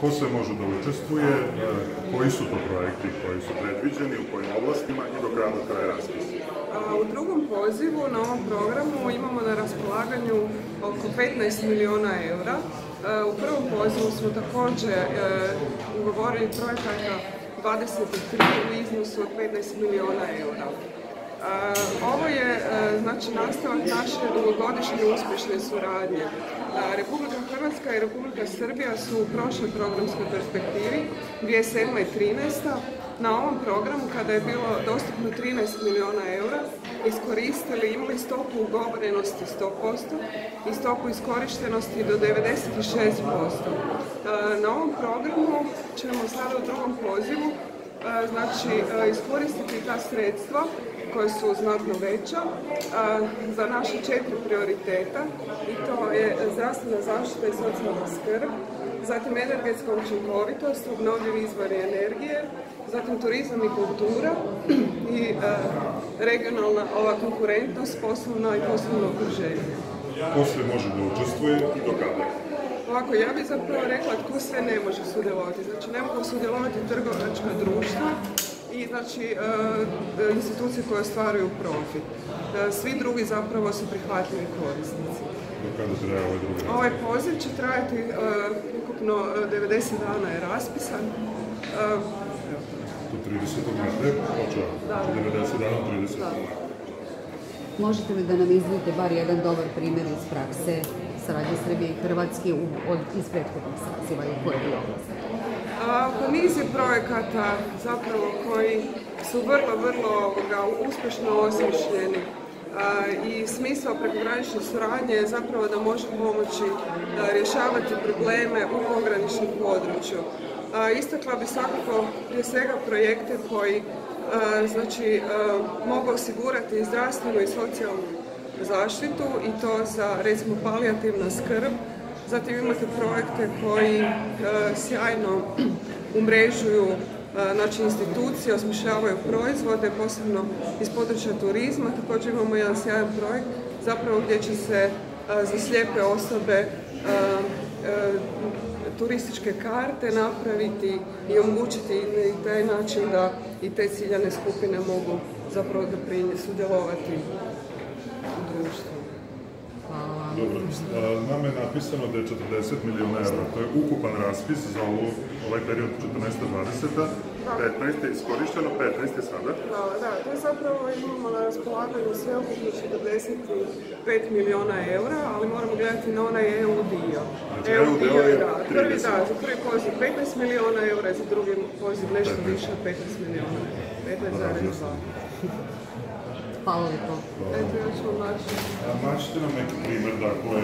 ko se može da učestvuje, e, koji su to projekti koji su predviđeni, u kojim oblastima i do kada traje raspis. U drugom pozivu na ovom programu imamo na raspolaganju oko 15 milijuna eura. U prvom pozivu smo također e, ugovorili projekata 23 u iznosu od 15 milijuna eura. Ovo je znači nastavak naše dugogodišnje uspješne suradnje. Republika Hrvatska i Republika Srbija su u prošloj programskoj perspektivi 2007. i 2013. na ovom programu kada je bilo dostupno 13 milijuna eura iskoristili, imali stopu ugovorenosti 100% i stopu iskorištenosti do 96%. Na ovom programu ćemo sada u drugom pozivu znači iskoristiti ta sredstva koje su znatno veća za naše četiri prioriteta i to je zdravstvena zaštita i socijalna skrb, zatim energetska učinkovitost, obnovljivi izvori energije, zatim turizam i kultura i regionalna ova konkurentnost, poslovna i poslovno okruženje. Sve može da učestvuje i do kada? Ovako, ja bih zapravo rekla tko sve ne može sudjelovati. Znači, ne mogu sudjelovati trgovačka društva, i znači e, e, institucije koje ostvaruju profit. E, svi drugi zapravo su prihvatljivi korisnici. ovaj? Ovaj poziv će trajati ukupno 90 dana je raspisan. Do 30. mrte počeo? Da. 90 dana, 30. Da. Možete li da nam izvijete bar jedan dobar primjer iz prakse saradnje Srbije i Hrvatske iz prethodnih saziva i u kojoj po nizi projekata zapravo koji su vrlo, vrlo uspješno osmišljeni i smisao prekogranične suradnje je zapravo da može pomoći rješavati probleme u pograničnom području. Istakla bi svakako prije svega projekte koji znači, mogu osigurati zdravstvenu i socijalnu zaštitu i to za recimo palijativna skrb Zatim imate projekte koji e, sjajno umrežuju e, znači institucije, osmišljavaju proizvode, posebno iz područja turizma. Također imamo jedan sjajan projekt zapravo gdje će se e, za slijepe osobe turističke karte napraviti i omogućiti i taj način da i te ciljane skupine mogu zapravo sudjelovati u društvu. Dobro, nama je napisano da je 40 milijuna eura, to je ukupan raspis za ovaj period 14-20, 15 je iskorišteno, 15 je sada. Da, da, to je zapravo imamo na raspolaganju sve ukupno 45 milijuna eura, ali moramo gledati na onaj EU dio. Znači EU, dio je da, prvi, da, za prvi poziv 15 milijuna eura, za drugi poziv nešto više od 15 milijuna, 15,2. Hvala lijepo. Eto, još ćemo Mačite nam neki primjer, dakle,